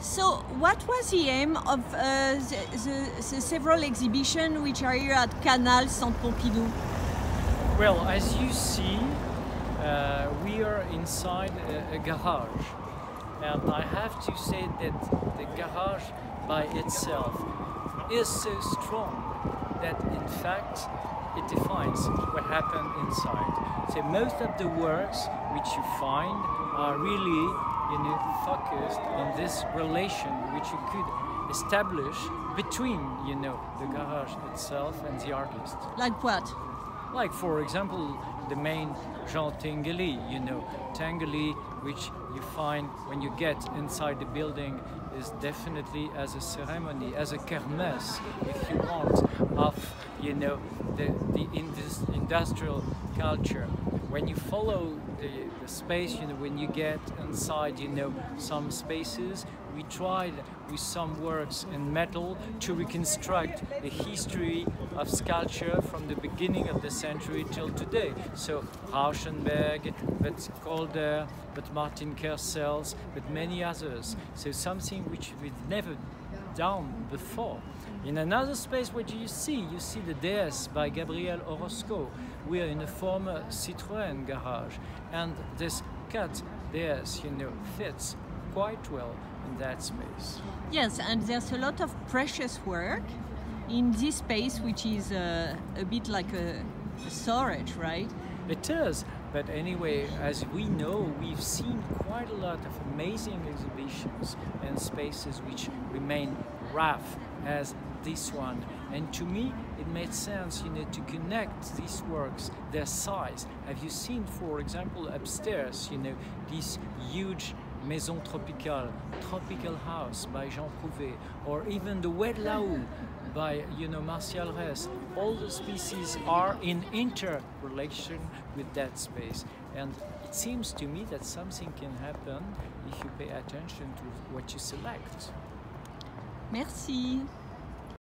So, what was the aim of uh, the, the, the several exhibitions which are here at Kanal Centre Pompidou? Well, as you see, uh, we are inside a, a, garage, and I have to say that the garage by itself is so strong that in fact it defines what happened inside. So most of the works which you find are really you know, focused on this relation which you could establish between, you know, the garage itself and the artist. Like what? Like, for example, the main Jean Tinguely, you know, Tinguely, which you find when you get inside the building is definitely as a ceremony, as a kermesse, if you want, of, you know, the, the industrial culture when you follow the, the space, you know, when you get inside, you know, some spaces, we tried with some works in metal to reconstruct the history of sculpture from the beginning of the century till today. So Rauschenberg, but Calder, but Martin Kersels, but many others. So something which we've never done before. In another space, what do you see? You see the Déesse by Gabriel Orozco. We are in a former Citroën garage, and this cut Déesse, you know, fits quite well in that space. Yes, and there's a lot of precious work in this space, which is uh, a bit like a, a storage, right? It is, but anyway, as we know, we've seen quite a lot of amazing exhibitions and spaces which remain rough as this one. And to me, it made sense, you know, to connect these works, their size. Have you seen, for example, upstairs, you know, this huge Maison Tropicale, Tropical House by Jean Prouvé, or even the Wet Laou by you know Martial Raysse. All the species are in interrelation with that space, and it seems to me that something can happen if you pay attention to what you select. Merci.